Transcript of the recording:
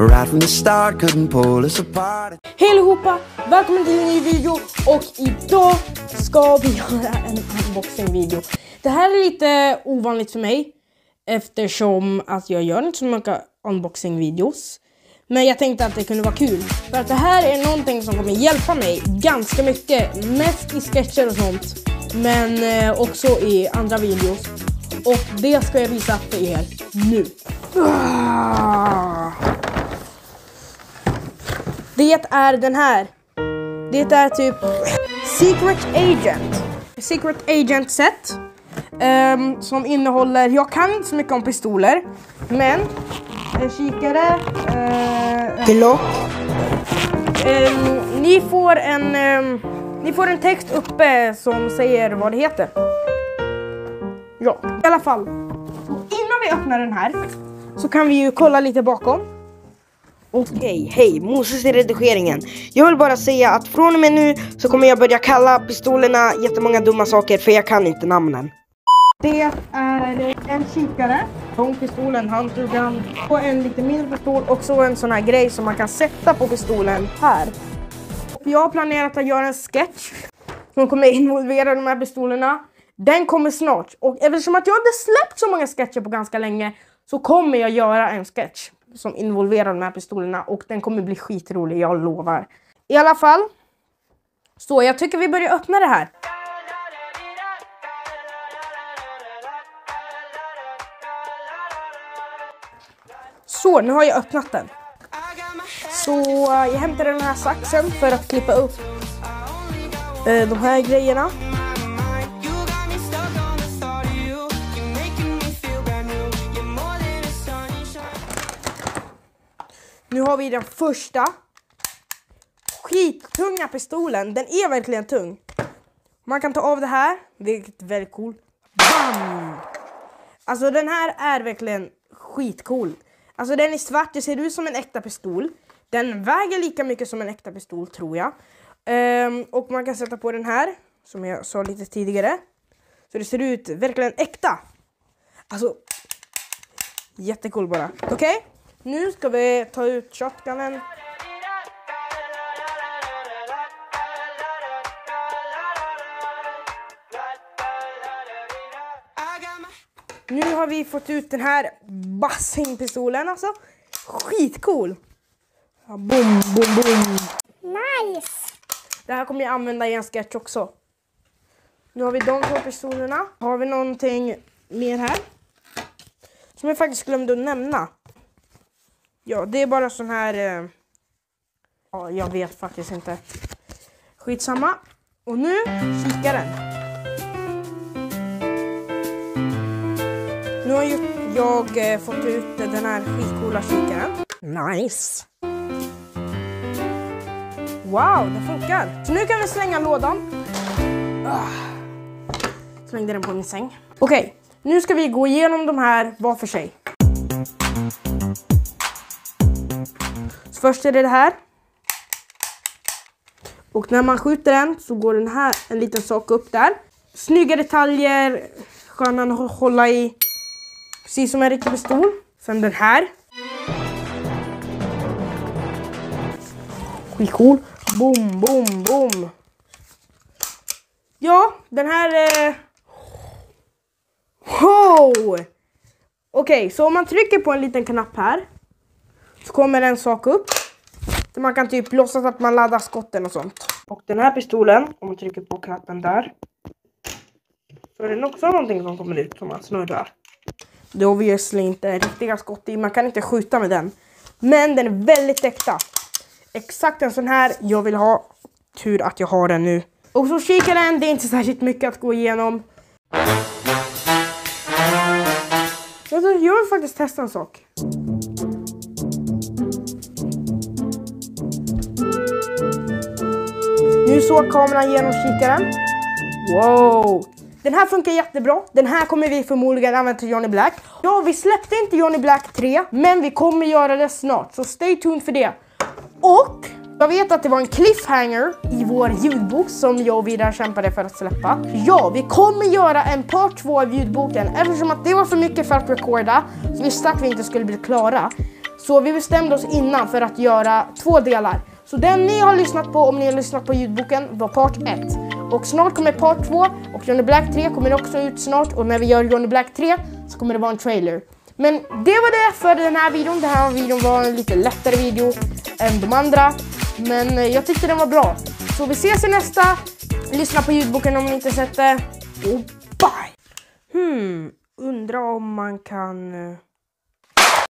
Right from the start, couldn't pull us apart. Hej allihopa! Välkommen till en ny video och idag ska vi göra en unboxing-video. Det här är lite ovanligt för mig eftersom att jag gör inte så mycket unboxing-videos. Men jag tänkte att det kunde vara kul för att det här är någonting som kommer hjälpa mig ganska mycket. Mest i sketcher och sånt men eh, också i andra videos. Och det ska jag visa för er nu. Ah! Det är den här. Det är typ Secret Agent. Secret Agent set. Um, som innehåller, jag kan inte så mycket om pistoler. Men en kikare. Uh, Glock. Um, ni får en um, ni får en text uppe som säger vad det heter. Ja, i alla fall. Innan vi öppnar den här så kan vi ju kolla lite bakom. Okej, hej, Moses i redigeringen. Jag vill bara säga att från och med nu så kommer jag börja kalla pistolerna jättemånga dumma saker för jag kan inte namnen. Det är en kikare, tångpistolen, handtuggan och en lite mindre pistol och så en sån här grej som man kan sätta på pistolen här. Jag har planerat att göra en sketch som kommer involvera de här pistolerna. Den kommer snart och eftersom att jag inte släppt så många sketcher på ganska länge så kommer jag göra en sketch som involverar de här pistolerna och den kommer bli skitrolig, jag lovar. I alla fall, så jag tycker vi börjar öppna det här. Så, nu har jag öppnat den. Så jag hämtade den här saxen för att klippa upp eh, de här grejerna. Nu har vi den första skittunga pistolen. Den är verkligen tung. Man kan ta av det här, vilket är väldigt cool. Bam! Alltså den här är verkligen skitcool. Alltså den är svart, det ser ut som en äkta pistol. Den väger lika mycket som en äkta pistol tror jag. Um, och man kan sätta på den här, som jag sa lite tidigare. Så det ser ut verkligen äkta. Alltså, jättecool bara. Okej? Okay? Nu ska vi ta ut shotgunen. Nu har vi fått ut den här bassingpistolen alltså. Skitcool! Ja, boom, boom, boom. Nice! Det här kommer jag använda i en sketch också. Nu har vi de två pistolerna. Har vi någonting mer här? Som jag faktiskt glömde att nämna. Ja, det är bara sån här... Eh, ja, jag vet faktiskt inte. Skitsamma. Och nu kikaren. Nu har jag eh, fått ut den här skitcoola kikaren. Nice! Wow, det funkar. Så nu kan vi slänga lådan. Ah. Slängde den på min säng. Okej, okay, nu ska vi gå igenom de här var för sig. Först är det det här. Och när man skjuter den så går den här en liten sak upp där. Snygga detaljer, sköna att hålla i. Precis som en riktig pistol. Sen den här. Skitcool. Boom, boom, boom. Ja, den här... Eh... Wow! Okej, okay, så om man trycker på en liten knapp här så kommer en sak upp. Där man kan typ låtsas att man laddar skotten och sånt. Och den här pistolen, om man trycker på knappen där. Så är det också någonting som kommer ut som man snurrar. Det är obviously inte riktiga skott i, man kan inte skjuta med den. Men den är väldigt äkta. Exakt en sån här jag vill ha. Tur att jag har den nu. Och så kikaren, det är inte särskilt mycket att gå igenom. Jag vill faktiskt testa en sak. Såg kameran genom kikaren. Wow! Den här funkar jättebra. Den här kommer vi förmodligen använda till Johnny Black. Ja, vi släppte inte Johnny Black 3, men vi kommer göra det snart. Så stay tuned för det. Och jag vet att det var en cliffhanger i vår ljudbok som jag och Vidar kämpade för att släppa. Ja, vi kommer göra en part 2 av ljudboken eftersom att det var för mycket för att recorda så visste att vi inte skulle bli klara. Så vi bestämde oss innan för att göra två delar. Så den ni har lyssnat på, om ni har lyssnat på ljudboken, var part 1. Och snart kommer part 2 och Johnny Black 3 kommer också ut snart och när vi gör Johnny Black 3 så kommer det vara en trailer. Men det var det för den här videon. Den här videon var en lite lättare video än de andra. Men eh, jag tyckte den var bra. Så vi ses i nästa. Lyssna på ljudboken om ni inte sett det. Och bye! Hmm, undrar om man kan... Eh,